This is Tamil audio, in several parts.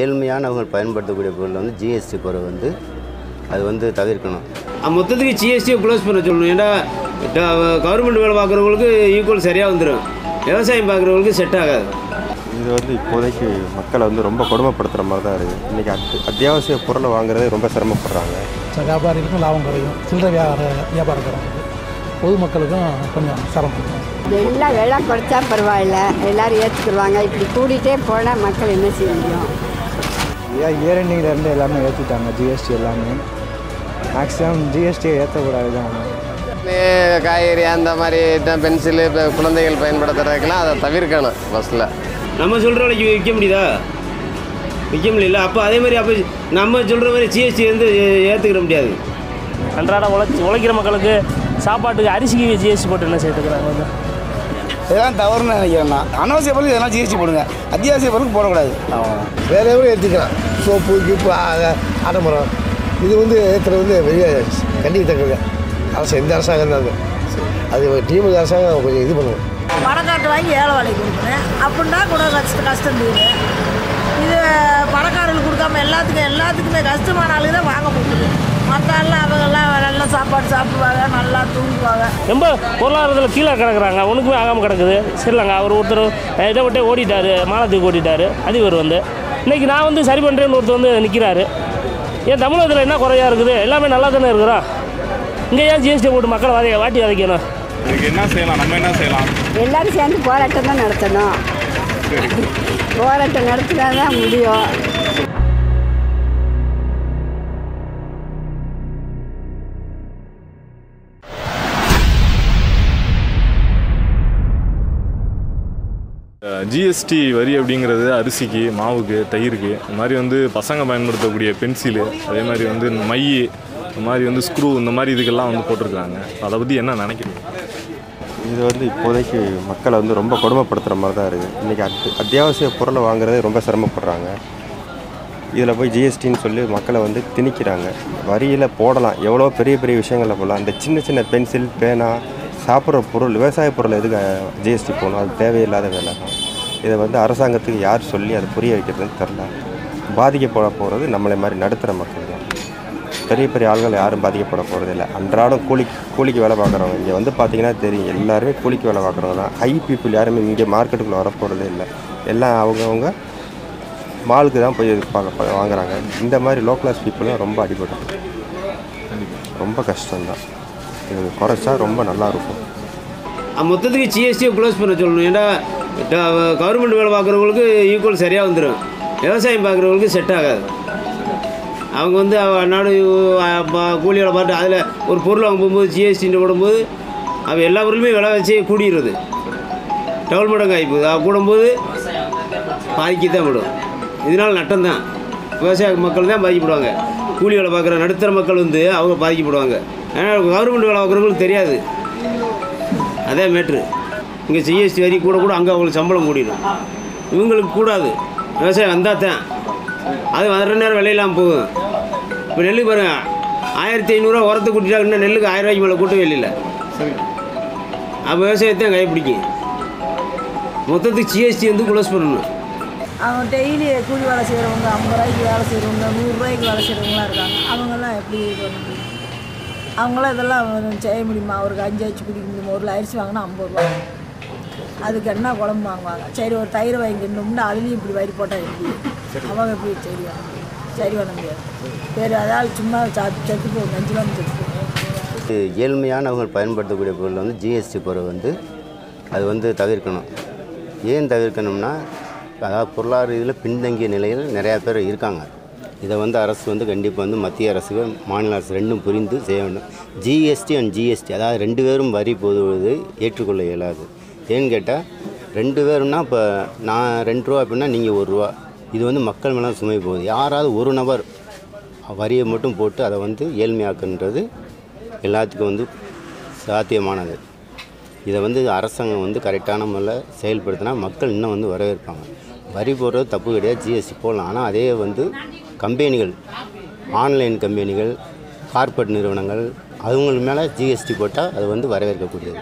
ஏழ்மையானவங்க பயன்படுத்தக்கூடிய பொருள் வந்து ஜிஎஸ்டி குறை வந்து அது வந்து தவிர்க்கணும். மொத்தத்துக்கு ஜிஎஸ்டியை க்ளோஸ் பண்ண சொல்லணும். ஏன்னா கவர்மெண்ட் வேலை பார்க்குறவங்களுக்கு ஈக்குவல் சரியாக வந்துடும் விவசாயம் பார்க்குறவங்களுக்கு செட் ஆகாது. இது வந்து இப்போதைக்கு மக்களை வந்து ரொம்ப கொடுமைப்படுத்துகிற மாதிரி தான் இருக்குது இன்றைக்கி அத் அத்தியாவசிய பொருளை வாங்குறதே ரொம்ப சிரமப்படுறாங்க. வியாபாரிகளுக்கும் லாபம் கிடைக்கும். சில்லறை வியாபார வியாபாரக்காரங்களுக்கு பொதுமக்களுக்கும் கொஞ்சம் சிரமம். எல்லாம் விலை குறைச்சா பரவாயில்ல. எல்லாரும் ஏற்றுக்குருவாங்க இப்படி கூடிட்டே போனால் மக்கள் என்ன செய்ய முடியும்? ஏன் இயரண்டிங்கிலேருந்து எல்லாமே ஏற்றிட்டாங்க ஜிஎஸ்டி எல்லாமே. மேக்ஸிமம் ஜிஎஸ்டியை ஏற்றக்கூடாது தான் காய்கறி அந்த மாதிரி பென்சிலு இப்போ குழந்தைகள் பயன்படுத்துறதுக்கெல்லாம் அதை தவிர்க்கணும் ஃபஸ்ட்டில் நம்ம சொல்கிற விலைக்கு விற்க முடியுதா? விற்க முடியல. அப்போ அதே மாதிரி அப்போ நம்ம சொல்கிற மாதிரி ஜிஎஸ்டி வந்து ஏற்றுக்கிற முடியாது. அன்றாட உழைச்சி உழைக்கிற மக்களுக்கு சாப்பாட்டுக்கு அரிசிக்கு ஜிஎஸ்டி போட்டு என்ன சேர்த்துக்கிறாங்க வந்து இதெல்லாம் தவறுன்னு நினைக்கிறேன் நான் அனாவசிய பொருளுக்கு இதெல்லாம் ஜிஎஸ்டி போடுங்க. அத்தியாவசிய பொருளுக்கு போடக்கூடாது. வேற எவ்வளோ எடுத்துக்கலாம். சோப்பு கிப்பு ஆடம்பரம். இது வந்து ஏற்றுறது வந்து பெரிய கண்டிக்கத்தக்கது அரசு எந்த அரசாங்கம் இருந்தாலும். அது டீமுக்கு அரசாங்கம் கொஞ்சம் இது பண்ணுவோம். பணக்காட்டு வாங்கி ஏழை வேலைக்கு கொடுக்குறேன் அப்படின்னா கூட கஷ்டம் கஷ்டம் தீரும். இது பணக்காரர்களுக்கு கொடுக்காம எல்லாத்துக்கும் எல்லாத்துக்குமே கஷ்டமான ஆளுங்க தான் வாங்க முடியுது மற்ற எல்லாம் அவங்கெல்லாம் சாப்பாடு சாப்பிடுவாங்க நல்லா தூங்குவாங்க. ரொம்ப பொருளாதாரத்தில் கீழே கிடக்குறாங்க. ஒன்றுக்குமே ஆகாமல் கிடக்குது. சரிலங்க அவர் ஒருத்தர் இதை விட்டே ஓடிட்டாரு. மாலத்துக்கு ஓடிட்டாரு. அதிபர் வந்து. இன்னைக்கு நான் வந்து சரி பண்ணுறேன்னு ஒருத்தர் வந்து நிற்கிறாரு ஏன் தமிழகத்தில் என்ன குறையா இருக்குது? எல்லாமே நல்லா தானே இருக்கிறோம் இங்கே ஏன் ஜிஎஸ்டி போட்டு மக்களை வாதி வாட்டி வதைக்கணும்? இதுக்கு என்ன செய்யலாம்? நம்ம என்ன செய்யலாம்? எல்லாரும் சேர்ந்து போராட்டம் தான் நடத்தணும். போராட்டம் நடத்தினா தான் முடியும். ஜிஎஸ்டி வரி அப்படிங்கிறது அரிசிக்கு மாவுக்கு தயிருக்கு இந்த மாதிரி வந்து பசங்க பயன்படுத்தக்கூடிய பென்சிலு அதே மாதிரி வந்து மை இந்த மாதிரி வந்து ஸ்க்ரூ இந்த மாதிரி இதுக்கெல்லாம் வந்து போட்டிருக்காங்க. அதை பற்றி என்ன நினைக்கிறீங்க? இது வந்து இப்போதைக்கு மக்களை வந்து ரொம்ப கொடுமைப்படுத்துகிற மாதிரி தான் இருக்குது. இன்றைக்கி அத் அத்தியாவசிய பொருளை வாங்குறதே ரொம்ப சிரமப்படுறாங்க. இதில் போய் ஜிஎஸ்டின்னு சொல்லி மக்களை வந்து திணிக்கிறாங்க. வரியில் போடலாம். எவ்வளோ பெரிய பெரிய விஷயங்களில் போடலாம். இந்த சின்ன சின்ன பென்சில் பேனா சாப்பிட்ற பொருள் விவசாய பொருள் எதுக்கு ஜிஎஸ்டி போகணும் அது தேவையில்லாத வேலை தான். இதை வந்து அரசாங்கத்துக்கு யார் சொல்லி அதை புரிய வைக்கிறதுன்னு தெரில பாதிக்கப்பட போகிறது நம்மளை மாதிரி நடுத்தர மக்கள் தான். பெரிய பெரிய ஆள்கள் யாரும் பாதிக்கப்பட போகிறது இல்லை. அன்றாடம் கூலி கூலிக்கு வேலை பார்க்குறவங்க. இங்கே வந்து பார்த்தீங்கன்னா தெரியும் எல்லாருமே கூலிக்கு வேலை பார்க்குறவங்க தான். ஹை பீப்புள் யாருமே இங்கே மார்க்கெட்டுக்குள்ளே வரப்போகிறதே இல்லை. எல்லாம் அவங்கவுங்க மாலுக்கு தான் போய் பார்க்க வாங்குறாங்க. இந்த மாதிரி லோ கிளாஸ் பீப்புளும் ரொம்ப அடிபடும் ரொம்ப கஷ்டம்தான். இது குறைச்சா ரொம்ப நல்லாயிருக்கும் மொத்தத்துக்கு ஜிஎஸ்டியை க்ளோஸ் பண்ண சொல்லணும். ஏன்னா கவர்மெண்ட் வேலை பார்க்குறவங்களுக்கு ஈக்குவல் சரியாக வந்துடும் விவசாயம் பார்க்குறவங்களுக்கு செட் ஆகாது. அவங்க வந்து நாடு கூலி வேலை பார்த்து அதில் ஒரு பொருள் வாங்க போகும்போது ஜிஎஸ்டின்னு போடும்போது அவள் எல்லா பொருளுமே விலை வச்சு கூடிடுறது டபுள் மடங்கு ஆகி போகுது. அவள் கூடும்போது பாதிக்க தான் விடும் இதனால் நட்டம்தான். விவசாய மக்கள் தான் பாதிக்கப்படுவாங்க. கூலி வேலை பார்க்குற நடுத்தர மக்கள் வந்து அவங்க பாதிக்கப்படுவாங்க. ஏன்னா கவர்மெண்ட் வேலை பார்க்குறவங்களுக்கு தெரியாது. அதே மேட்ரு இங்கே ஜிஎஸ்டி வரி கூட கூட அங்கே அவங்களுக்கு சம்பளம் கூடிடும் இவங்களுக்கு கூடாது. விவசாயம் வந்தால் தான். அது வர நேரம் விலையில்லாமல் போகும். இப்போ நெல்லுக்கு பாருங்க ஆயிரத்தி ஐநூறுரூவா உரத்தை கூட்டிட்டா இன்னும் நெல்லுக்கு ஆயிரம் ரூபாய்க்கு மேலே கூட்டவே இல்லை அப்போ விவசாயத்தை கையை பிடிக்கும் மொத்தத்துக்கு ஜிஎஸ்டி வந்து க்ளோஸ் பண்ணணும். அவங்க டெய்லி கூலி வேலை செய்கிறவங்க ஐம்பது ரூபாய்க்கு வேலை செய்கிறவங்க நூறுரூவாய்க்கு வேலை செய்கிறவங்களாம் இருக்காங்க. அவங்கெல்லாம் எப்படி பண்ண முடியும்? அவங்களாம் இதெல்லாம் செய்ய முடியுமா? அவருக்கு அஞ்சு அச்சு பிடிக்க முடியுமா? ஒரு அரிசி வாங்கினா ஐம்பது ரூபா. அதுக்கு என்ன குழம்பு வாங்குவாங்க? சரி ஒரு தயிர் வாங்கிக்கணும்னா அதுலேயும் இப்படி வரி போட்டால் எப்படி? அவங்க எப்படி சரி சரி பண்ண முடியாது. வேறு அதாவது சும்மா சாப்பிட்டு செத்து போகும் நெஞ்சிலாம் செத்து போகும் ஏழ்மையானவங்க பயன்படுத்தக்கூடிய பொருள் வந்து ஜிஎஸ்டி குறை வந்து அது வந்து தவிர்க்கணும். ஏன் தவிர்க்கணும்னா அதாவது பொருளாதார இதில் பின்தங்கிய நிலையில் நிறையா பேர் இருக்காங்க. இதை வந்து அரசு வந்து கண்டிப்பாக வந்து மத்திய அரசு மாநில அரசு ரெண்டும் புரிந்து செய்ய வேண்டும். ஜிஎஸ்டி அண்ட் ஜிஎஸ்டி அதாவது ரெண்டு பேரும் வரி போடுவது ஏற்றுக்கொள்ள இயலாது. ஏன்னு கேட்டால் ரெண்டு பேரும்னா இப்போ நான் ரெண்டு ரூபா அப்படின்னா நீங்கள் ஒரு ரூபா. இது வந்து மக்கள் மேலே சுமை போகுது. யாராவது ஒரு நபர் வரியை மட்டும் போட்டு அதை வந்து ஏழ்மையாக்குன்றது எல்லாத்துக்கும் வந்து சாத்தியமானது. இதை வந்து அரசாங்கம் வந்து கரெக்டான முறையில் செயல்படுத்தினா மக்கள் இன்னும் வந்து வரவேற்பாங்க. வரி போடுறது தப்பு கிடையாது. ஜிஎஸ்டி போடலாம். ஆனால் அதே வந்து கம்பெனிகள் ஆன்லைன் கம்பெனிகள் கார்பரேட் நிறுவனங்கள் அவங்க மேலே ஜிஎஸ்டி போட்டால் அது வந்து வரவேற்கக்கூடியது.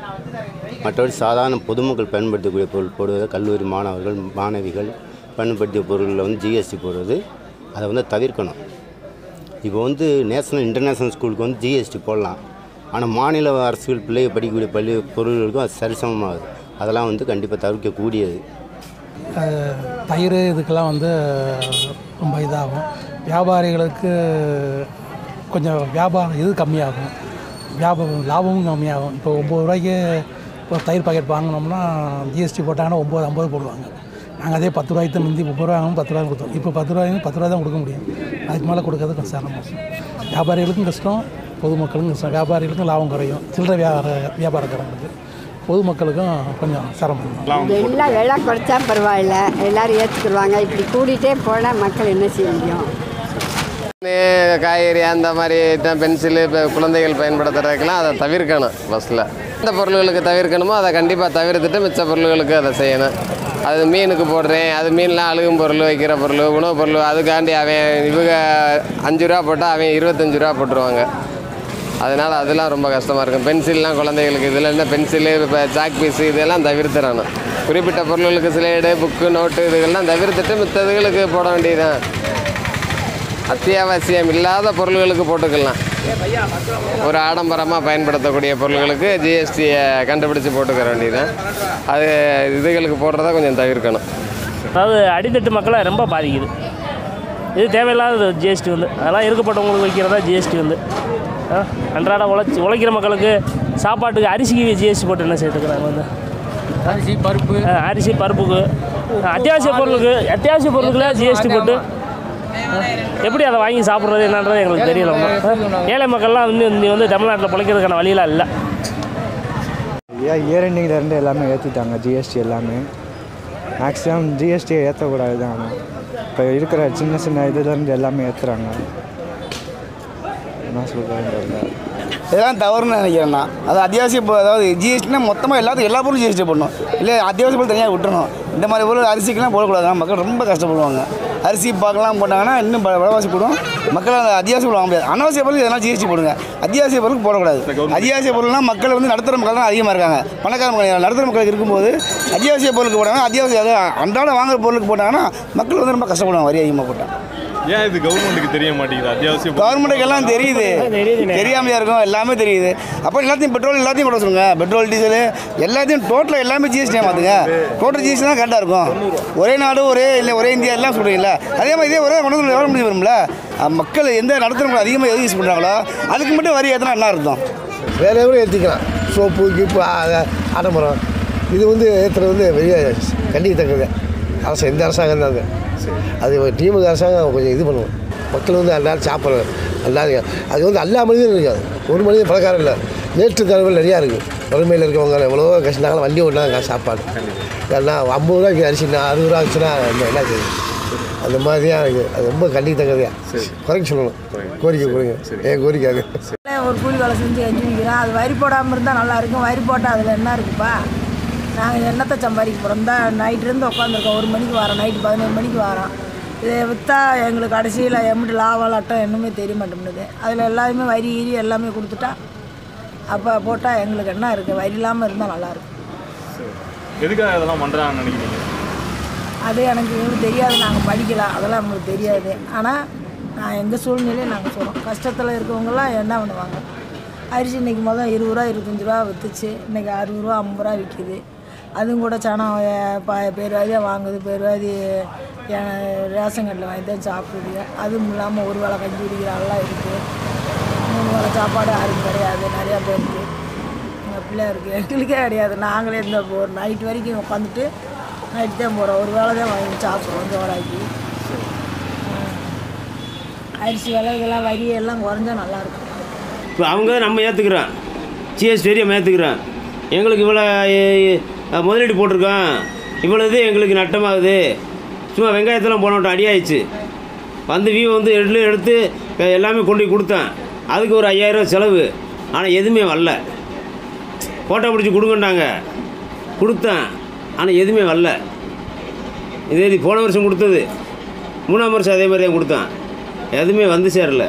மற்றபடி சாதாரண பொதுமக்கள் பயன்படுத்தக்கூடிய பொருள் போடுவது கல்லூரி மாணவர்கள் மாணவிகள் பயன்படுத்திய பொருளில் வந்து ஜிஎஸ்டி போடுறது அதை வந்து தவிர்க்கணும். இப்போ வந்து நேஷனல் இன்டர்நேஷ்னல் ஸ்கூலுக்கு வந்து ஜிஎஸ்டி போடலாம். ஆனால் மாநில அரசுகள் பிள்ளைகள் படிக்கக்கூடிய பள்ளி பொருள்களுக்கும் அது சரிசமமாகுது. அதெல்லாம் வந்து கண்டிப்பாக தவிர்க்கக்கூடியது. அஹ், தயிர் இதுக்கெல்லாம் வந்து ரொம்ப இதாகும். வியாபாரிகளுக்கு கொஞ்சம் வியாபாரம் இது கம்மியாகும். வியாபாரம் லாபமும் கம்மியாகும். இப்போ ஒம்பது ரூபாய்க்கு இப்போ தயிர் பாக்கெட் வாங்கினோம்னா ஜிஎஸ்டி போட்டாங்கன்னா ஒம்பது ஐம்பது போடுவாங்க. நாங்கள் அதே பத்து ரூபாய்க்கு தான் முந்தி முப்பது ரூபா வாங்கணும் பத்து ரூபாய் கொடுத்தோம். இப்போ பத்து ரூபாய்க்கு பத்து ரூபா தான் கொடுக்க முடியும். அதுக்கு மேலே கொடுக்கறது கொஞ்சம் சிரமம். வியாபாரிகளுக்கும் கஷ்டம் பொதுமக்களுக்கும் கஷ்டம். வியாபாரிகளுக்கும் லாபம் குறையும். சில்லறை வியாபார வியாபாரக்காரங்களுக்கு. பொதுமக்களுக்கும் கொஞ்சம் சிரமம். எல்லாம் விலை குறைச்சா பரவாயில்ல. எல்லாரும் ஏற்றுக்குருவாங்க இப்படி கூடிட்டே போனால் மக்கள் என்ன செய்ய முடியும்? காய்கறி அந்த மாதிரி பென்சிலு இப்போ குழந்தைகள் பயன்படுத்துறதுக்கெல்லாம் அதை தவிர்க்கணும் ஃபஸ்ட்டில் எந்த பொருள்களுக்கு தவிர்க்கணுமோ அதை கண்டிப்பாக தவிர்த்துட்டு மிச்ச பொருள்களுக்கு அதை செய்யணும். அது மீனுக்கு போடுறேன் அது மீன்லாம் அழுகும் பொருள் வைக்கிற பொருள் உணவுப் பொருள் அதுக்காண்டி அவன் இவங்க அஞ்சு ரூபா போட்டால் அவன் இருபத்தஞ்சு ரூபா போட்டுருவாங்க. அதனால் அதெல்லாம் ரொம்ப கஷ்டமாக இருக்கும். பென்சில்லாம் குழந்தைகளுக்கு இதில் என்ன பென்சிலு இப்போ சாக் பீஸு இதெல்லாம் தவிர்த்துறானு குறிப்பிட்ட பொருள்களுக்கு ஸ்லேடு புக்கு நோட்டு இதுகள்லாம் தவிர்த்துட்டு மித்ததுகளுக்கு போட வேண்டியதுதான். அத்தியாவசியம் இல்லாத பொருள்களுக்கு போட்டுக்கலாம். ஒரு ஆடம்பரமாக பயன்படுத்தக்கூடிய பொருள்களுக்கு ஜிஎஸ்டியை கண்டுபிடிச்சு போட்டுக்கிற வேண்டியதுதான். அது இதுகளுக்கு போடுறத கொஞ்சம் தவிர்க்கணும். அதாவது அடித்தட்டு மக்களை ரொம்ப பாதிக்குது. இது தேவையில்லாத ஜிஎஸ்டி வந்து. அதெல்லாம் இருக்கப்பட்டவங்களுக்கு வைக்கிறதா ஜிஎஸ்டி வந்து. அன்றாட உழைச்சி உழைக்கிற மக்களுக்கு சாப்பாட்டுக்கு அரிசிக்கு ஜிஎஸ்டி போட்டு என்ன செய்துக்கிறாங்க வந்து? அரிசி பருப்பு. அரிசி பருப்புக்கு அத்தியாவசிய பொருளுக்கு அத்தியாவசிய பொருளுக்குலாம் ஜிஎஸ்டி போட்டு எப்படி அதை வாங்கி சாப்பிட்றது என்னன்றது எங்களுக்கு தெரியல. ஏழை மக்கள்லாம் வந்து இனி வந்து தமிழ்நாட்டில் பிழைக்கிறதுக்கான வழியெல்லாம் இல்லை. ஏன் இயர் எண்டிங்லேருந்து எல்லாமே ஏற்றிட்டாங்க ஜிஎஸ்டி எல்லாமே. மேக்ஸிமம் ஜிஎஸ்டியை ஏற்றக்கூடாது தான் ஆனால் இப்போ இருக்கிற சின்ன சின்ன இதுலேருந்து எல்லாமே ஏற்றுறாங்க என்ன சொல்கிறேன் இதெல்லாம் தவறுன்னு நினைக்கிறேன் நான். அது அத்தியாவசிய அதாவது ஜிஎஸ்டினா மொத்தமாக எல்லாத்துக்கும் எல்லா பொருளும் ஜிஎஸ்டி பண்ணணும் இல்லை அத்தியாவசிய பொருள் தனியாக விட்டுறணும். இந்த மாதிரி பொருள் அரிசிக்கெல்லாம் போடக்கூடாது மக்கள் ரொம்ப கஷ்டப்படுவாங்க. அரிசி பாக்கெல்லாம் போட்டாங்கன்னா இன்னும் ப- விலைவாசி போடும் மக்கள் அந்த அத்தியாவசிய பொருள் வாங்க முடியாது. அனாவசிய பொருள் எதனா ஜிஎஸ்டி போடுங்க. அத்தியாவசிய பொருளுக்கு போடக்கூடாது. அத்தியாவசிய பொருள்னா மக்கள் வந்து நடுத்தர மக்கள் தான் அதிகமாக இருக்காங்க. பணக்கார மக்கள் நடுத்தர மக்களுக்கு இருக்கும்போது அத்தியாவசிய பொருளுக்கு போட்டாங்கன்னா அத்தியாவசிய அது அன்றாட வாங்குற பொருளுக்கு போட்டாங்கன்னா மக்கள் வந்து ரொம்ப கஷ்டப்படுவாங்க வரி அதிகமாக போட்டால் ஏன் இது கவர்மெண்ட்டுக்கு தெரிய மாட்டேங்குது? அத்தியாவசிய பொருள். கவர்மெண்ட்டுக்கு எல்லாம் தெரியுது தெரியாமையா இருக்கும்? எல்லாமே தெரியுது. அப்போ எல்லாத்தையும் பெட்ரோல் எல்லாத்தையும் போட சொல்லுங்க. பெட்ரோல் டீசல் எல்லாத்தையும் டோட்டலாக எல்லாமே ஜிஎஸ்டி மாற்றுங்க டோட்டல் ஜிஎஸ்டி தான் கரெக்டாக இருக்கும். ஒரே நாடு ஒரே இல்லை ஒரே இந்தியா எல்லாம் சொல்கிறீங்களா அதே மாதிரி இதே ஒரே கொண்டு வந்து முடிஞ்சு வரும்ல? மக்கள் எந்த நடத்துகிறவங்க அதிகமாக எது யூஸ் பண்ணுறாங்களோ அதுக்கு மட்டும் வரி ஏற்றினா என்ன அர்த்தம்? வேற எவ்வளோ ஏற்றிக்கலாம் சோப்பு கீப்பு ஆடம்பரம். இது வந்து ஏற்றுறது வந்து பெரிய கண்டிக்கத்தக்கது அரசு எந்த அரசாங்கம் தான் அது. அது திமுக அரசாங்கம் கொஞ்சம் இது பண்ணுவோம். மக்கள் வந்து அல்லாரும் சாப்பிட்றது அல்லாது அது வந்து எல்லா மனிதனும் இருக்காது. ஒரு மனிதன் பணக்காரன் இல்லை. நேற்று தரவுகள் நிறையா இருக்குது வறுமையில் இருக்கவங்க எவ்வளோ கஷ்டனாலும் வண்டி ஓட்டினாங்க சாப்பாடு. ஏன்னா ஐம்பது ரூபாய்க்கு அரிசி நான் அறுபது ரூபா ஆச்சுன்னா என்ன செய்யும் அந்த மாதிரியா இருக்குது அது ரொம்ப கண்டிக்கத்தக்கதையா குறைக்க சொல்லணும். கோரிக்கை கொடுங்க. ஏன் கோரிக்கை அது ஒரு கூலி வேலை செஞ்சு நிற்கிறோம் அது வரி போடாமல் இருந்தால் நல்லா இருக்கும். வரி போட்டால் அதில் என்ன இருக்குப்பா? நாங்கள் என்னத்தை சம்பாதிக்க போகிறோம் தான் நைட்லேருந்து உட்காந்துருக்கோம் ஒரு மணிக்கு வரோம். நைட்டு பதினோரு மணிக்கு வரோம். இதை விற்றா எங்களுக்கு கடைசியில் எம்பிட்டு லாபம் லட்டம் என்னமே தெரிய மாட்டேங்குது. அதில் எல்லாருமே வரி ஈரி எல்லாமே கொடுத்துட்டா அப்போ போட்டால் எங்களுக்கு என்ன இருக்குது வரி இல்லாமல் இருந்தால் நல்லாயிருக்கும் எதுக்காக இதெல்லாம் பண்ணுறாங்கன்னு நினைக்கிறீங்க? அது எனக்கு எங்களுக்கு தெரியாது. நாங்கள் படிக்கலாம். அதெல்லாம் நம்மளுக்கு தெரியாது. ஆனால் நான் எங்கள் சூழ்நிலையை நாங்கள் சொல்கிறோம் கஷ்டத்தில் இருக்கவங்கலாம் என்ன பண்ணுவாங்க? அரிசி இன்றைக்கி மொதல் இருபது ரூபா இருபத்தஞ்சி ரூபா விற்றுச்சு இன்றைக்கி அறுபது ரூபா ஐம்பது ரூபா விற்கிது அதுவும் கூட சனம் ப பேர்வாதியாக வாங்குது. பேர்வாதி ரேஷன் கடையில் வாங்கி தான் சாப்பிடுது. அதுவும் இல்லாமல் ஒரு வேளை கஞ்சி குடிக்கிறாங்களாம் இருக்குது மூணு வேளை சாப்பாடு யாருக்கும் கிடையாது. நிறையா பேருக்கு எங்கள் பிள்ளை இருக்குது எங்களுக்கே கிடையாது. நாங்களே இந்த ஒரு நைட் வரைக்கும் உட்காந்துட்டு நைட் தான் போகிறோம் ஒரு வேளை தான் வாங்கி சாப்பிட்றோம். ஜோடாக்கி அரிசி விலை இதெல்லாம் வரி எல்லாம் குறைஞ்சா நல்லாயிருக்கும் இப்போ அவங்க நம்ம ஏற்றுக்கிறோம் ஜிஎஸ்டி நம்ம ஏற்றுக்கிறோம் எங்களுக்கு இவ்வளோ முதலீடு போட்டிருக்கோம் இவ்வளோ இது எங்களுக்கு நட்டமாகுது. சும்மா வெங்காயத்தெல்லாம் போன அடியாயிடுச்சு வந்து வீவை வந்து எடுத்து எடுத்து எல்லாமே கொண்டு போய் கொடுத்தேன். அதுக்கு ஒரு ஐயாயிரம் செலவு. ஆனால் எதுவுமே வரல. ஃபோட்டோ பிடிச்சி கொடுங்கண்டாங்க கொடுத்தேன். ஆனால் எதுவுமே வரல. இதே இது போன வருஷம் கொடுத்தது. மூணாம் வருஷம் அதே மாதிரி தான் கொடுத்தேன். எதுவுமே வந்து சேரல.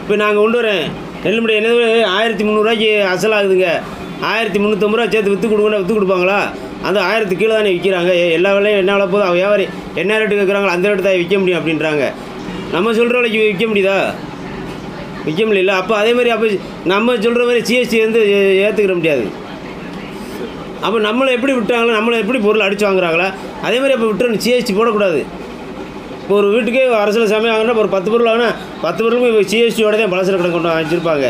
இப்போ நாங்கள் கொண்டு வரேன். நெல்லுமுடி என்னது? ஆயிரத்தி முந்நூறுரூவாய்க்கு அசல் ஆகுதுங்க. ஆயிரத்தி முந்நூற்றம்பது ரூபா சேர்த்து விற்று கொடுங்கன்னா விற்று கொடுப்பாங்களா? அந்த ஆயிரத்துக்கு கீழே தானே விற்கிறாங்க. ஏ, எல்லா விலையும் என்ன விலை போதும். அவங்க வியாபாரி என்ன ரேட்டு கேட்குறாங்களோ அந்த ரேட்டு தான் விற்க முடியும் அப்படின்றாங்க. நம்ம சொல்கிற விலைக்கு விற்க முடியுதா? விற்க முடியல. அப்போ அதே மாதிரி அப்போ நம்ம சொல்கிற மாதிரி ஜிஎஸ்டி வந்து ஏற்றுக்கிற முடியாது. அப்போ நம்மளை எப்படி விட்டாங்களோ நம்மளை எப்படி பொருள் அடித்து வாங்குறாங்களா அதே மாதிரி அப்போ விட்டுறணும். ஜிஎஸ்டி போடக்கூடாது. இப்போ ஒரு வீட்டுக்கே அரசியல் சமயம் வாங்கினா ஒரு பத்து பொருள் வாங்கினா பத்து பொருளுமே இப்போ ஜிஎஸ்டியோட தான் பலசர கடன் கொண்டு வச்சுருப்பாங்க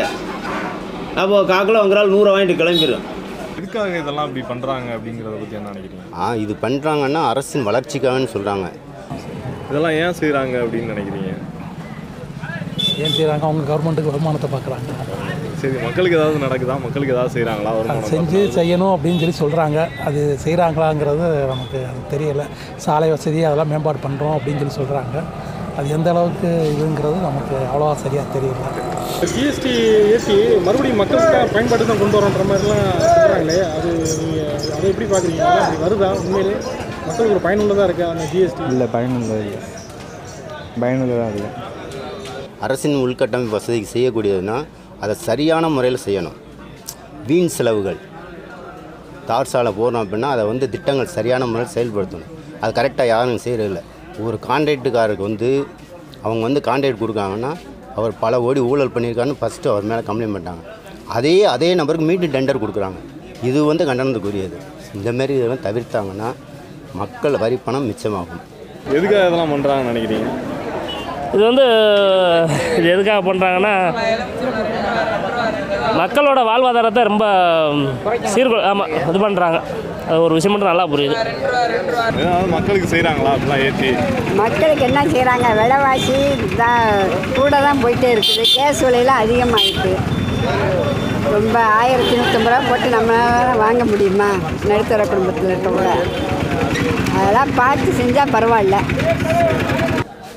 அப்போது காக்கில் வாங்குறாள் நூறை வாங்கிட்டு கிளம்பிடும் எதுக்காக இதெல்லாம் அப்படி பண்ணுறாங்க அப்படிங்கிறத பற்றி என்ன நினைக்கிறீங்க? ஆ இது பண்ணுறாங்கன்னா அரசின் வளர்ச்சிக்காகன்னு சொல்கிறாங்க இதெல்லாம் ஏன் செய்கிறாங்க அப்படின்னு நினைக்கிறீங்க? ஏன் செய்கிறாங்க அவங்க கவர்மெண்ட்டுக்கு வருமானத்தை பார்க்குறாங்க. சரி மக்களுக்கு ஏதாவது நடக்குதா? மக்களுக்கு ஏதாவது செய்கிறாங்களா வருமானம் செஞ்சு செய்யணும் அப்படின்னு சொல்லி சொல்கிறாங்க அது செய்கிறாங்களாங்கிறது நமக்கு அது தெரியலை. சாலை வசதி அதெல்லாம் மேம்பாடு பண்ணுறோம் அப்படின்னு சொல்லி சொல்கிறாங்க அது எந்த அளவுக்கு இதுங்கிறது நமக்கு அவ்வளோவா சரியாக தெரியல. ஜிஎஸ்டி ஏற்றி மறுபடியும் மக்களுக்காக பயன்பாட்டு தான் கொண்டு வரோன்ற மாதிரிலாம் சொல்கிறாங்களே அது நீங்கள் அதை எப்படி பார்க்குறீங்க அப்படி வருதா உண்மையிலே? மக்களுக்கு ஒரு பயனுள்ளதாக இருக்கா அந்த ஜிஎஸ்டி இல்லை பயனுள்ளது இல்லை. பயனுள்ளதாக இல்லை. அரசின் உள்கட்டமைப்பு வசதிக்கு செய்யக்கூடியதுன்னா அதை சரியான முறையில் செய்யணும். வீண் செலவுகள் தார் சாலை போடுறோம் அப்படின்னா அதை வந்து திட்டங்கள் சரியான முறையில் செயல்படுத்தணும். அது கரெக்டாக யாரும் செய்கிறதில்ல ஒரு கான்ட்ராக்டுக்காரருக்கு வந்து அவங்க வந்து கான்ட்ராக்ட் கொடுக்காங்கன்னா அவர் பல கோடி ஊழல் பண்ணியிருக்காருன்னு ஃபஸ்ட்டு அவர் மேலே கம்ப்ளைண்ட் பண்ணிட்டாங்க. அதே அதே நபருக்கு மீண்டும் டெண்டர் கொடுக்குறாங்க. இது வந்து கண்டனத்துக்குரியது. இந்த மாதிரி இதெல்லாம் தவிர்த்தாங்கன்னா மக்கள் வரி பணம் மிச்சமாகும். எதுக்காக இதெல்லாம் பண்ணுறாங்கன்னு நினைக்கிறீங்க? இது வந்து இது எதுக்காக பண்ணுறாங்கன்னா மக்களோட வாழ்வாதாரத்தை ரொம்ப சீர்கு ஆமாம் இது பண்ணுறாங்க ஒரு விஷயம் மட்டும் நல்லா புரியுது. மக்களுக்கு செய்கிறாங்களா அப்படிலாம் ஏற்றி மக்களுக்கு என்ன செய்கிறாங்க விலைவாசி தான் கூட தான் போயிட்டே இருக்குது. கேஸ் விலையெல்லாம் அதிகமாகிட்டு ரொம்ப ஆயிரத்தி நூற்றம்பது ரூபா போட்டு நம்மளால வாங்க முடியுமா? நடுத்தர குடும்பத்தில் இருக்கவங்க. அதெல்லாம் பார்த்து செஞ்சால் பரவாயில்ல.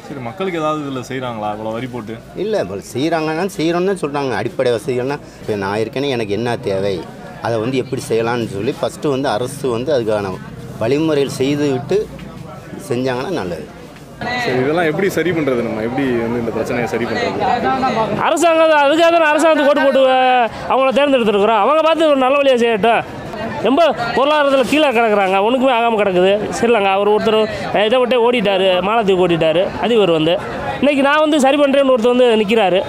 சரி மக்களுக்கு ஏதாவது இதில் செய்கிறாங்களா இவ்வளோ வரி போட்டு. இல்லை செய்கிறாங்கன்னா செய்கிறோன்னு சொல்கிறாங்க அடிப்படை வசதிகள்னா இப்போ நான் இருக்கேனே எனக்கு என்ன தேவை? அதை வந்து எப்படி செய்யலாம்னு சொல்லி ஃபஸ்ட்டு வந்து அரசு வந்து அதுக்கான வழிமுறைகள் செய்து விட்டு செஞ்சாங்கன்னா நல்லது. சரி இதெல்லாம் எப்படி சரி பண்ணுறது நம்ம? எப்படி வந்து இந்த பிரச்சனையை சரி பண்ணுறது அரசாங்கம் அதுக்காக தான் அரசாங்கத்துக்கு ஓட்டு போட்டு அவங்கள தேர்ந்தெடுத்துருக்குறோம். அவங்க பார்த்து ஒரு நல்ல வழியாக செய்யட்டும். ரொம்ப பொருளாதாரத்தில் கீழே கிடக்குறாங்க. ஒன்றுக்குமே ஆகாமல் கிடக்குது. சரிலங்க அவர் ஒருத்தர் இதை விட்டே ஓடிட்டார் மாலத்துக்கு ஓடிட்டார். அதிபர் வந்து. இன்றைக்கி நான் வந்து சரி பண்ணுறேன்னு ஒருத்தர் வந்து நிற்கிறாரு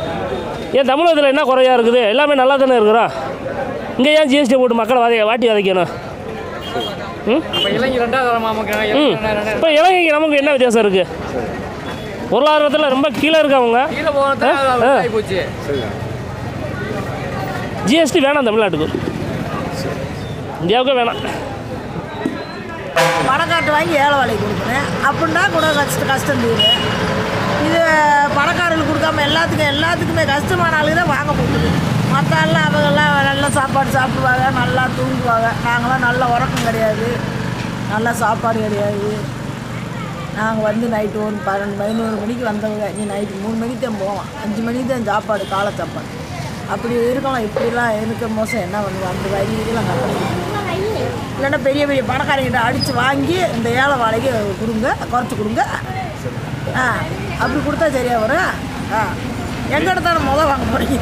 ஏன் தமிழகத்தில் என்ன குறையாக இருக்குது? எல்லாமே நல்லா தானே இருக்கிறோம். இங்கே ஏன் ஜிஎஸ்டி போட்டு மக்களை வதை வாட்டி வதைக்கணும்? ம்? இப்போ இலங்கைக்கு நமக்கு என்ன வித்தியாசம் இருக்குது பொருளாதாரத்தில் ரொம்ப கீழே இருக்கவங்க ஜிஎஸ்டி வேணாம் தமிழ்நாட்டுக்கு. இந்தியாவுக்கு வேணாம். பணக்காட்டு வாங்கி ஏழை வேலைக்கு கொடுக்குறேன். அப்படின்னா கூட கஷ்ட கஷ்டம் தீரும் இது பணக்காரர்களுக்கு கொடுக்காம எல்லாத்துக்கும் எல்லாத்துக்குமே கஷ்டமான ஆளுங்க தான் வாங்க போகுது. மற்றெல்லாம் அவங்கெல்லாம் நல்ல சாப்பாடு சாப்பிடுவாங்க நல்லா தூங்குவாங்க. நாங்களாம் நல்ல உறக்கம் கிடையாது. நல்ல சாப்பாடு கிடையாது. நாங்கள் வந்து நைட்டு ஒரு பன்னெண்டு பதினோரு மணிக்கு வந்தவங்க. நீ நைட்டு மூணு மணிக்கு தான் போவோம். அஞ்சு மணிக்கு தான் சாப்பாடு காலை சாப்பாடு. அப்படி இருக்கலாம் இப்படிலாம் இருக்க மோசம் என்ன பண்ணுவோம்? அந்த வரி இதெல்லாம் கட்டணும் இல்லைன்னா பெரிய பெரிய பணக்காரங்கிட்ட அடித்து வாங்கி இந்த ஏழை வாழைக்கு கொடுங்க குறைச்சி கொடுங்க. ஆ அப்படி கொடுத்தா சரியாக வரும். ஆ எங்கிட்ட தானே முதல் வாங்க போகிறீங்க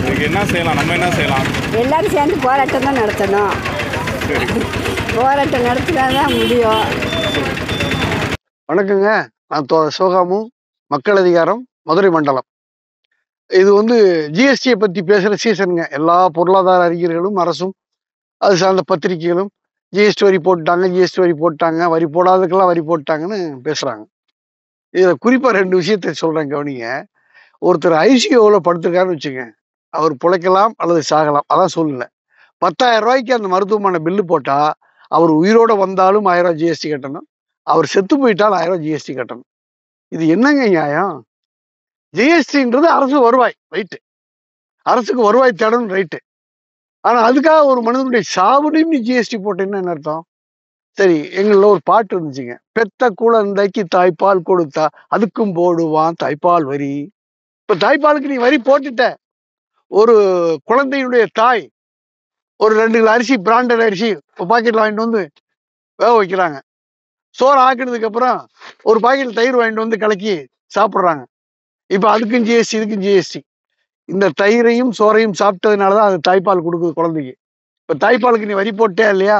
இதுக்கு என்ன செய்யலாம்? நம்ம என்ன செய்யலாம்? எல்லாரும் சேர்ந்து போராட்டம் தான் நடத்தணும். போராட்டம் நடத்தினா தான் முடியும். வணக்கங்க. நான் தோ சிவகாமு மக்கள் அதிகாரம் மதுரை மண்டலம். இது வந்து ஜிஎஸ்டியை பற்றி பேசுகிற சீசனுங்க எல்லா பொருளாதார அறிஞர்களும் அரசும் அது சார்ந்த பத்திரிகைகளும் ஜிஎஸ்டி வரி போட்டாங்க ஜிஎஸ்டி வரி போட்டாங்க வரி போடாததுக்கெல்லாம் வரி போட்டாங்கன்னு பேசுகிறாங்க இதில் குறிப்பாக ரெண்டு விஷயத்தை சொல்கிறேன் கவனிங்க. ஒருத்தர் ஐசியூவில் படுத்திருக்காருன்னு வச்சுங்க அவர் பிழைக்கலாம் அல்லது சாகலாம். அதான் சூழ்நிலை. பத்தாயிரம் ரூபாய்க்கு அந்த மருத்துவமனை பில்லு போட்டால் அவர் உயிரோட வந்தாலும் ஆயிரம் ரூபாய் ஜிஎஸ்டி கட்டணும். அவர் செத்து போயிட்டால் ஆயிரம் ரூபாய் ஜிஎஸ்டி கட்டணும். இது என்னங்க நியாயம்? ஜிஎஸ்டின்றது அரசு வருவாய் ரைட்டு அரசுக்கு வருவாய் தேடணும் ரைட்டு ஆனா அதுக்காக ஒரு மனிதனுடைய சாவுடையும் நீ ஜிஎஸ்டி போட்டேன்னு என்ன அர்த்தம்? சரி எங்களில் ஒரு பாட்டு இருந்துச்சுங்க. பெத்த குழந்தைக்கு தாய்ப்பால் கொடுத்தா அதுக்கும் போடுவான் தாய்ப்பால் வரி. இப்ப தாய்ப்பாலுக்கு நீ வரி போட்டுட்ட. ஒரு குழந்தையுடைய தாய் ஒரு ரெண்டு கிலோ அரிசி பிராண்டட் அரிசி பாக்கெட்ல வாங்கிட்டு வந்து வேக வைக்கிறாங்க. சோறு ஆக்கினதுக்கு அப்புறம் ஒரு பாக்கெட் தயிர் வாங்கிட்டு வந்து கலக்கி சாப்பிட்றாங்க. இப்போ அதுக்கும் ஜிஎஸ்டி இதுக்கும் ஜிஎஸ்டி இந்த தயிரையும் சோறையும் சாப்பிட்டதுனால தான் அது தாய்ப்பால் கொடுக்குது குழந்தைக்கு. இப்போ தாய்ப்பாலுக்கு நீ வரி போட்டே இல்லையா?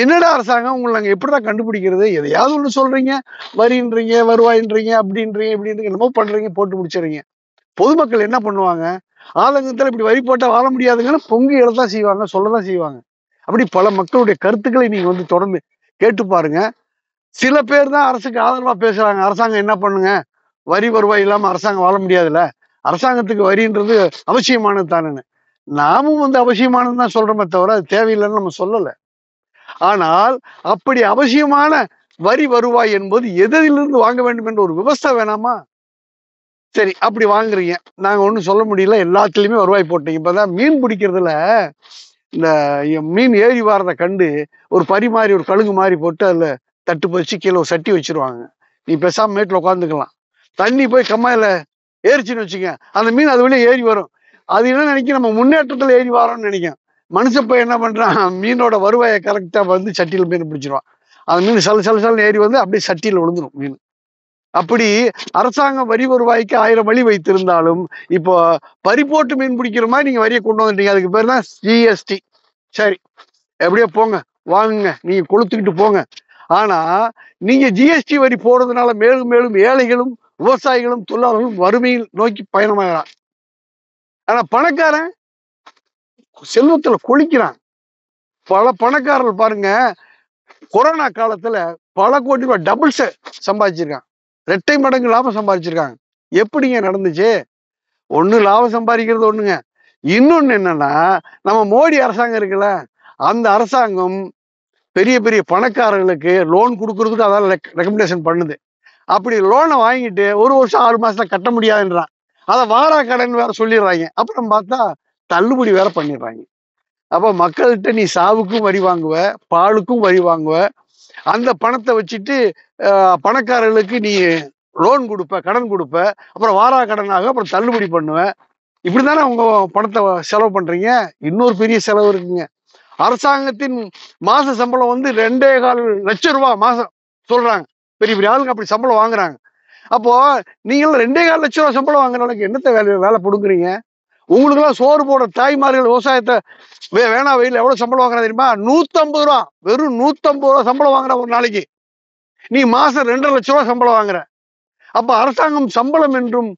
என்னடா அரசாங்கம் உங்களை நாங்கள் எப்படிடா கண்டுபிடிக்கிறது? எதையாவது ஒன்று சொல்றீங்க. வரின்றீங்க வருவாயின்றீங்க அப்படின்றீங்க இப்படின்றீங்க என்னமோ பண்றீங்க போட்டு முடிச்சிடுறீங்க. பொதுமக்கள் என்ன பண்ணுவாங்க? ஆதங்கத்தில் இப்படி வரி போட்டால் வாழ முடியாதுங்கன்னு பொங்கி தான் செய்வாங்க சொல்லதான் செய்வாங்க. அப்படி பல மக்களுடைய கருத்துக்களை நீங்க வந்து தொடர்ந்து கேட்டு பாருங்க. சில பேர் தான் அரசுக்கு ஆதரவா பேசுறாங்க. அரசாங்கம் என்ன பண்ணுங்க? வரி வருவாய் இல்லாம அரசாங்கம் வாழ முடியாதுல்ல. அரசாங்கத்துக்கு வரின்றது அவசியமானது தானேன்னு. நாமும் வந்து அவசியமானது தான் சொல்றோமே தவிர அது தேவையில்லைன்னு நம்ம சொல்லலை. ஆனால் அப்படி அவசியமான வரி வருவாய் என்பது எதிலிருந்து வாங்க வேண்டும் என்ற ஒரு விவசாய வேணாமா? சரி அப்படி வாங்குறீங்க. நாங்க ஒன்றும் சொல்ல முடியல. எல்லாத்துலயுமே வருவாய் போட்டீங்க. இப்பதான் மீன் பிடிக்கிறதுல இந்த மீன் ஏறி வாரதை கண்டு ஒரு பரி மாதிரி ஒரு கழுகு மாதிரி போட்டு அதுல தட்டு பறிச்சு கீழே ஒரு சட்டி வச்சிருவாங்க. நீ பெசாம மேட்டில் உட்காந்துக்கலாம் தண்ணி போய் கம்மாயில ஏறிச்சுன்னு வச்சுக்க அந்த மீன் அது வழியே ஏறி வரும். அது என்ன நினைக்க நம்ம முன்னேற்றத்துல ஏறி வரோம்னு நினைக்கும். மனுஷன் போய் என்ன பண்றான்? மீனோட வருவாயை கரெக்டா வந்து சட்டியில் மீன் பிடிச்சிருவான். அந்த மீன் சல சல சலன்னு ஏறி வந்து அப்படியே சட்டியில் விழுந்துரும் மீன். அப்படி அரசாங்கம் வரி வருவாய்க்கு ஆயிரம் வழி வைத்திருந்தாலும் இப்போ பறி போட்டு மீன் பிடிக்கிற மாதிரி நீங்க வரியை கொண்டு வந்துட்டீங்க. அதுக்கு பேர் தான் ஜிஎஸ்டி சரி. எப்படியோ போங்க. வாங்குங்க. நீங்க கொளுத்துக்கிட்டு போங்க. ஆனா நீங்க ஜிஎஸ்டி வரி போடுறதுனால மேலும் மேலும் ஏழைகளும் விவசாயிகளும் தொழிலாளர்களும் வறுமையில் நோக்கி பயணமாகிறான் ஆனா பணக்காரன் செல்வத்துல கொளிக்கிறான் பல பணக்காரர்கள் பாருங்க கொரோனா காலத்துல பல கோடி ரூபாய் டபுள்ஸ் சம்பாதிச்சிருக்கான். ரெட்டை மடங்கு லாபம் சம்பாதிச்சிருக்காங்க. எப்படிங்க நடந்துச்சு? ஒண்ணு லாபம் சம்பாதிக்கிறது ஒண்ணுங்க. இன்னொன்னு என்னன்னா நம்ம மோடி அரசாங்கம் இருக்குல்ல அந்த அரசாங்கம் பெரிய பெரிய பணக்காரர்களுக்கு லோன் கொடுக்கறதுக்கு அதான் ரெக்கமெண்டேஷன் பண்ணுது. அப்படி லோனை வாங்கிட்டு ஒரு வருஷம் ஆறு மாசத்துல கட்ட முடியாதுன்றான். அதை வாடா கடன் வேற சொல்லிடுறாங்க. அப்புறம் பார்த்தா தள்ளுபடி வேற பண்ணிடுறாங்க. அப்ப மக்கள்கிட்ட நீ சாவுக்கும் வரி வாங்குவ பாலுக்கும் வரி வாங்குவ அந்த பணத்தை வச்சுட்டு பணக்காரர்களுக்கு நீ லோன் கொடுப்ப கடன் கொடுப்ப அப்புறம் வாரா கடனாக அப்புறம் தள்ளுபடி பண்ணுவேன் இப்படி தானே உங்க பணத்தை செலவு பண்றீங்க? இன்னொரு பெரிய செலவு இருக்குங்க. அரசாங்கத்தின் மாச சம்பளம் வந்து ரெண்டே கால் லட்சம் ரூபாய் மாசம் சொல்றாங்க. பெரிய பெரிய ஆளுங்க அப்படி சம்பளம் வாங்குறாங்க. அப்போ நீங்களும் ரெண்டே கால் லட்சம் ரூபாய் சம்பளம் வாங்குறவங்களுக்கு என்னத்த வேலை வேலை கொடுக்குறீங்க உங்களுக்கெல்லாம் சோறு போட தாய்மார்கள் விவசாயத்தை வே- வேணா வெயில் எவ்வளவு சம்பளம் வாங்குறா தெரியுமா? நூத்தம்பது ரூபா. வெறும் நூத்தம்பது ரூபா சம்பளம் வாங்குற ஒரு நாளைக்கு. நீ மாசம் ரெண்டரை லட்சம் ரூபா சம்பளம் வாங்குற. அப்ப அரசாங்கம் சம்பளம் என்றும்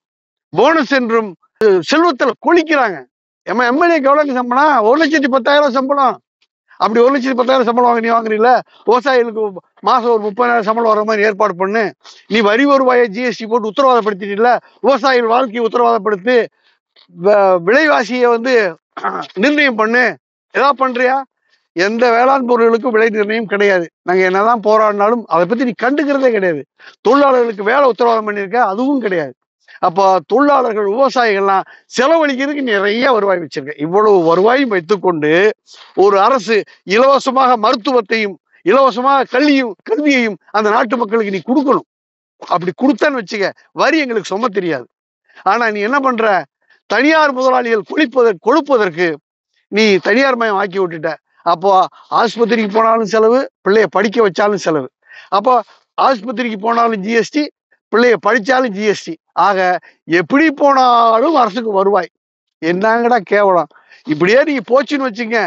போனஸ் என்றும் செல்வத்தில் குளிக்கிறாங்க. கொளிக்கிறாங்க எம்ம எம்எல்ஏக்கு எவ்வளவு சம்பளம் ஒரு லட்சத்தி பத்தாயிரம் சம்பளம். அப்படி ஒரு லட்சத்தி பத்தாயிரம் சம்பளம் வாங்க நீ வாங்குறீல்ல? விவசாயிகளுக்கு மாசம் ஒரு முப்பதாயிரம் சம்பளம் வர மாதிரி ஏற்பாடு பண்ணு. நீ வரி வருவாயை ஜிஎஸ்டி போட்டு உத்தரவாதப்படுத்திட்டீல விவசாயிகள் வாழ்க்கையை உத்தரவாதப்படுத்தி விலைவாசியை வந்து நிர்ணயம் பண்ணு. ஏதாவது பண்றியா? எந்த வேளாண் பொருள்களுக்கும் விலை நிர்ணயம் கிடையாது. நாங்க என்னதான் போராடினாலும் அதை பத்தி நீ கண்டுக்கிறதே கிடையாது. தொழிலாளர்களுக்கு வேலை உத்தரவாதம் பண்ணியிருக்க அதுவும் கிடையாது. அப்போ தொழிலாளர்கள் விவசாயிகள்லாம் செலவழிக்கிறதுக்கு நிறைய வருவாய் வச்சிருக்க. இவ்வளவு வருவாயும் வைத்துக்கொண்டு ஒரு அரசு இலவசமாக மருத்துவத்தையும் இலவசமாக கல்வியும் கல்வியையும் அந்த நாட்டு மக்களுக்கு நீ கொடுக்கணும். அப்படி கொடுத்தான்னு வச்சுக்க வரி எங்களுக்கு சும தெரியாது. ஆனா நீ என்ன பண்ற? தனியார் முதலாளிகள் கொளிப்பதற்கு கொழுப்பதற்கு நீ தனியார் மயம் ஆக்கி விட்டுட்ட. அப்போ ஆஸ்பத்திரிக்கு போனாலும் செலவு பிள்ளைய படிக்க வச்சாலும் செலவு. அப்போ ஆஸ்பத்திரிக்கு போனாலும் ஜிஎஸ்டி பிள்ளைய படிச்சாலும் ஜிஎஸ்டி ஆக எப்படி போனாலும் அரசுக்கு வருவாய். என்னங்கடா கேவலம். இப்படியே நீங்க போச்சுன்னு வச்சுங்க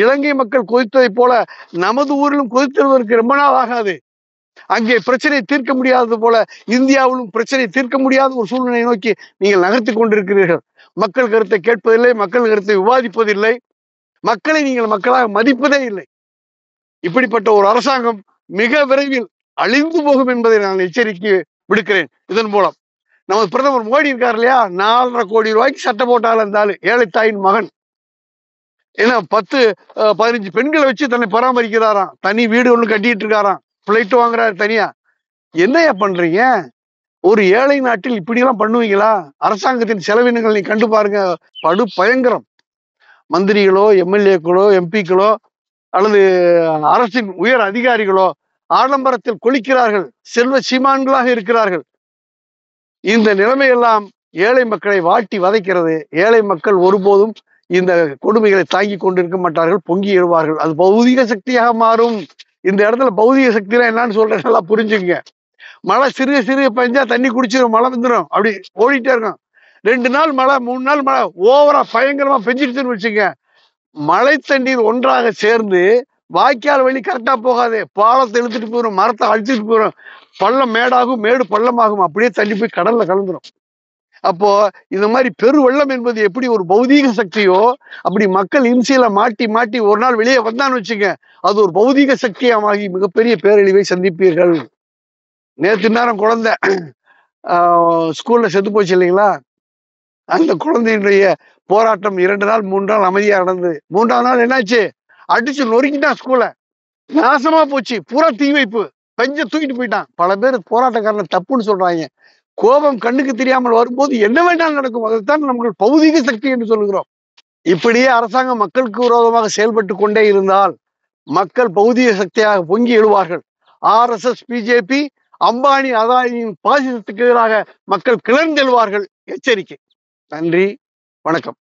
இலங்கை மக்கள் கொதித்ததை போல நமது ஊரிலும் கொதித்ததற்கு ரொம்ப நாள் ஆகாது. அங்கே பிரச்சனை தீர்க்க முடியாதது போல இந்தியாவிலும் பிரச்சனை தீர்க்க முடியாத ஒரு சூழ்நிலையை நோக்கி நீங்கள் நகர்த்தி கொண்டிருக்கிறீர்கள். மக்கள் கருத்தை கேட்பதில்லை மக்கள் கருத்தை விவாதிப்பதில்லை மக்களை நீங்கள் மக்களாக மதிப்பதே இல்லை. இப்படிப்பட்ட ஒரு அரசாங்கம் மிக விரைவில் அழிந்து போகும் என்பதை நான் எச்சரிக்கை விடுக்கிறேன். இதன் மூலம் நமது பிரதமர் மோடி இருக்கார் இல்லையா? நாலரை கோடி ரூபாய்க்கு சட்டை போட்டால் இருந்தாலும் ஏழை தாயின் மகன். ஏன்னா பத்து பதினஞ்சு பெண்களை வச்சு தன்னை பராமரிக்கிறாராம். தனி வீடு ஒண்ணு கட்டிட்டு இருக்காராம். பிளைட் வாங்குறாரு தனியா. என்னையா பண்றீங்க? ஒரு ஏழை நாட்டில் இப்படியெல்லாம் பண்ணுவீங்களா? அரசாங்கத்தின் செலவினங்கள் நீ கண்டு பாருங்க. படு பயங்கரம். மந்திரிகளோ எம்எல்ஏக்களோ எம்பிக்களோ அல்லது அரசின் உயர் அதிகாரிகளோ ஆடம்பரத்தில் கொளிக்கிறார்கள் செல்வ சீமான்களாக இருக்கிறார்கள். இந்த நிலைமையெல்லாம் ஏழை மக்களை வாட்டி வதைக்கிறது. ஏழை மக்கள் ஒருபோதும் இந்த கொடுமைகளை தாங்கி கொண்டிருக்க மாட்டார்கள் பொங்கி எழுவார்கள். அது பௌதிக சக்தியாக மாறும். இந்த இடத்துல பௌதிக சக்திலாம் என்னன்னு சொல்றேன் நல்லா புரிஞ்சுங்க மழை சிறிய சிறிய பெஞ்சா தண்ணி குடிச்சிடும் மழை வந்துடும் அப்படி ஓடிட்டே இருக்கும் ரெண்டு நாள் மழை மூணு நாள் மழை ஓவரா பயங்கரமா பெஞ்சிடுச்சுன்னு வச்சுங்க மழை தண்ணீர் ஒன்றாக சேர்ந்து வாய்க்கால் வழி கரெக்டா போகாது. பாலத்தை இழுத்துட்டு போயிடும் மரத்தை அழிச்சிட்டு போயிடும் பள்ளம் மேடாகும் மேடு பள்ளமாகும். அப்படியே தள்ளி போய் கடல்ல கலந்துரும். அப்போ இந்த மாதிரி பெரு வெள்ளம் என்பது எப்படி ஒரு பௌதீக சக்தியோ அப்படி மக்கள் இம்சையில மாட்டி மாட்டி ஒரு நாள் வெளியே வந்தான்னு வச்சுங்க அது ஒரு பௌதீக சக்தியமாகி மிகப்பெரிய பேரழிவை சந்திப்பீர்கள். நேற்று நேரம் குழந்தை ஸ்கூல்ல செத்து போச்சு இல்லைங்களா? அந்த குழந்தையினுடைய போராட்டம் இரண்டு நாள் மூன்று நாள் அமைதியா நடந்தது. மூன்றாவது நாள் என்னாச்சு? அடிச்சு நொறுக்கிட்டான் ஸ்கூலை நாசமா போச்சு. பூரா தீ வைப்பு. பெஞ்ச தூக்கிட்டு போயிட்டான். பல பேர் போராட்டக்காரன் தப்புன்னு சொல்றாங்க. கோபம் கண்ணுக்கு தெரியாமல் வரும்போது என்ன வேண்டாம் நடக்கும். அதைத்தான் நம்மளுக்கு பௌதிக சக்தி என்று சொல்லுகிறோம். இப்படியே அரசாங்கம் மக்களுக்கு விரோதமாக செயல்பட்டு கொண்டே இருந்தால் மக்கள் பௌதிக சக்தியாக பொங்கி எழுவார்கள். ஆர்எஸ்எஸ் பிஜேபி அம்பானி அதானியின் பாசிசத்துக்கு எதிராக மக்கள் கிளர்ந்தெழுவார்கள். எச்சரிக்கை. நன்றி. வணக்கம்.